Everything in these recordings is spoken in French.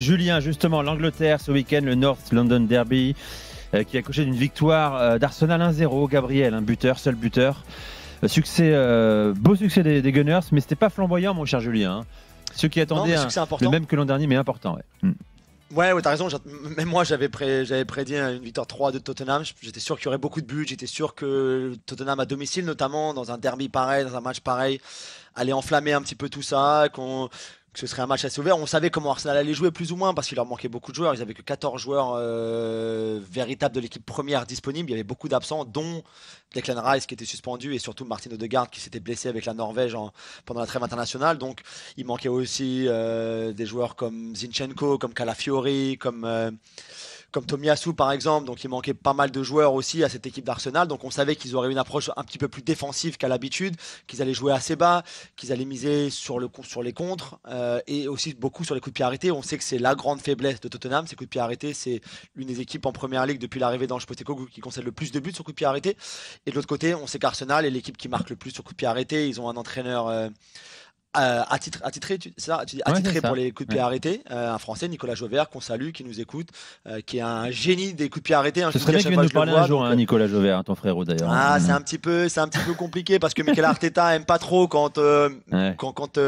Julien, justement, l'Angleterre ce week-end, le North London Derby, euh, qui a coché d'une victoire euh, d'Arsenal 1-0. Gabriel, un buteur, seul buteur. Euh, succès, beau succès des, Gunners, mais c'était pas flamboyant, mon cher Julien. Hein. Ceux qui attendaient le même que l'an dernier, mais important. Ouais. Hmm. Ouais, ouais t'as raison. Même moi, j'avais prédit une victoire 3 de Tottenham. J'étais sûr qu'il y aurait beaucoup de buts. J'étais sûr que Tottenham à domicile, notamment dans un derby pareil, dans un match pareil, allait enflammer un petit peu tout ça. Qu'on ce serait un match assez ouvert. On savait comment Arsenal allait jouer plus ou moins parce qu'il leur manquait beaucoup de joueurs. Ils avaient que 14 joueurs euh, véritables de l'équipe première disponibles. Il y avait beaucoup d'absents, dont Declan Rice qui était suspendu et surtout Martin Odegaard qui s'était blessé avec la Norvège pendant la trêve internationale. Donc il manquait aussi euh, des joueurs comme Zinchenko, comme Calafiori, comme euh, comme Tomiyasu par exemple. Donc il manquait pas mal de joueurs aussi à cette équipe d'Arsenal. Donc on savait qu'ils auraient une approche un petit peu plus défensive qu'à l'habitude, qu'ils allaient jouer assez bas, qu'ils allaient miser sur, le, sur les contres euh, et aussi beaucoup sur les coups de pied arrêtés. On sait que c'est la grande faiblesse de Tottenham. Ces coups de pied arrêtés, c'est l'une des équipes en première ligue depuis l'arrivée d'Ange Postecoglou qui concède le plus de buts sur coups de pied arrêtés. Et de l'autre côté, on sait qu'Arsenal est l'équipe qui marque le plus sur coups de pied arrêtés. Ils ont un entraîneur. Euh, euh, attitré, tu, ça, tu dis attitré pour les coups de pied arrêtés, euh, un Français, Nicolas Jauvert, qu'on salue, qui nous écoute, euh, qui est un génie des coups de pied arrêtés. Ce serait bien qu'il vienne nous parler un jour, hein, Nicolas Jauvert, ton frérot d'ailleurs. Ah, c'est un petit peu, c'est un petit peu compliqué parce que Michael Arteta aime pas trop quand quand quand,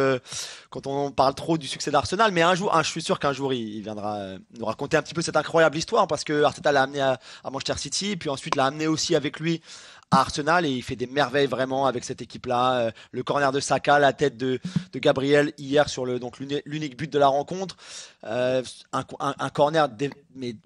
quand on parle trop du succès d'Arsenal. Mais un jour, je suis sûr qu'un jour il, viendra nous raconter un petit peu cette incroyable histoire parce que Arteta l'a amené à, à Manchester City, puis ensuite l'a amené aussi avec lui Arsenal et il fait des merveilles vraiment avec cette équipe-là. Euh, le corner de Saka, la tête de, Gabriel hier sur le donc l'unique but de la rencontre, euh, un, corner mais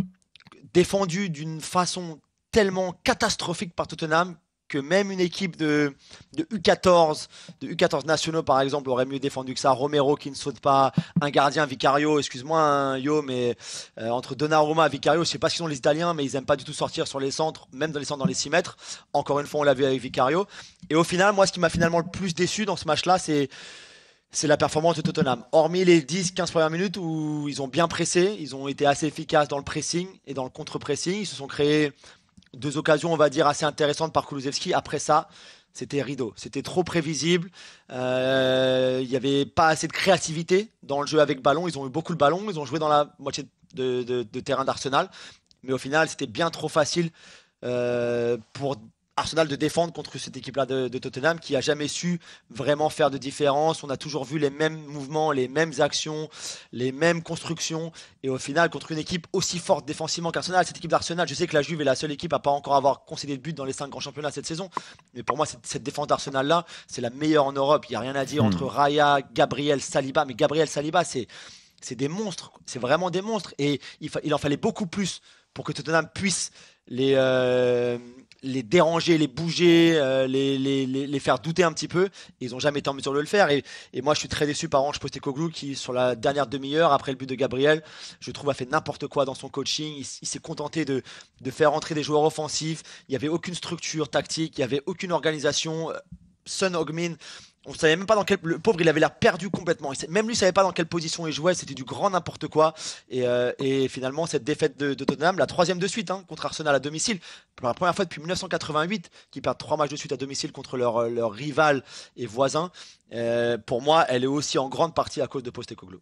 défendu d'une façon tellement catastrophique par Tottenham même une équipe de, U14, de U14 nationaux par exemple, aurait mieux défendu que ça. Romero qui ne saute pas, un gardien Vicario, excuse-moi hein, Yo, mais euh, entre Donnarumma et Vicario, je sais pas ce qu'ils sont les Italiens, mais ils aiment pas du tout sortir sur les centres, même dans les centres dans les 6 mètres. Encore une fois, on l'a vu avec Vicario. Et au final, moi, ce qui m'a finalement le plus déçu dans ce match-là, c'est c'est la performance de Tottenham. Hormis les 10-15 premières minutes où ils ont bien pressé, ils ont été assez efficaces dans le pressing et dans le contre-pressing, ils se sont créés deux occasions, on va dire, assez intéressantes par Kulusevski. Après ça, c'était rideau. C'était trop prévisible. Euh, il n'y avait pas assez de créativité dans le jeu avec ballon. Ils ont eu beaucoup de ballon. Ils ont joué dans la moitié de, terrain d'Arsenal. Mais au final, c'était bien trop facile euh, pour Arsenal de défendre contre cette équipe-là de, Tottenham qui a jamais su vraiment faire de différence. On a toujours vu les mêmes mouvements, les mêmes actions, les mêmes constructions. Et au final, contre une équipe aussi forte défensivement qu'Arsenal, cette équipe d'Arsenal, je sais que la Juve est la seule équipe à pas encore avoir concédé de but dans les cinq grands championnats cette saison. Mais pour moi, cette, défense d'Arsenal-là, c'est la meilleure en Europe. Il n'y a rien à dire hmm. entre Raya, Gabriel, Saliba. Mais Gabriel, Saliba, c'est c'est des monstres. C'est vraiment des monstres. Et il, il, en fallait beaucoup plus pour que Tottenham puisse les, euh, les déranger, les bouger, euh, les, les, les, faire douter un petit peu. ils n'ont jamais été en mesure de le faire. Et, et, moi, je suis très déçu par Ange Postecoglou qui, sur la dernière demi-heure, après le but de Gabriel, je trouve a fait n'importe quoi dans son coaching. Il, s'est contenté de, de, faire entrer des joueurs offensifs. Il n'y avait aucune structure tactique, il n'y avait aucune organisation. Sun Ogmin on savait même pas dans quel le pauvre il avait l'air perdu complètement. Même lui savait pas dans quelle position il jouait. C'était du grand n'importe quoi. Et, euh, finalement cette défaite de, Tottenham la troisième de suite hein, contre Arsenal à domicile. Pour la première fois depuis 1988 qui perdent trois matchs de suite à domicile contre leur, leur rival et voisin. Euh, pour moi elle est aussi en grande partie à cause de Postecoglou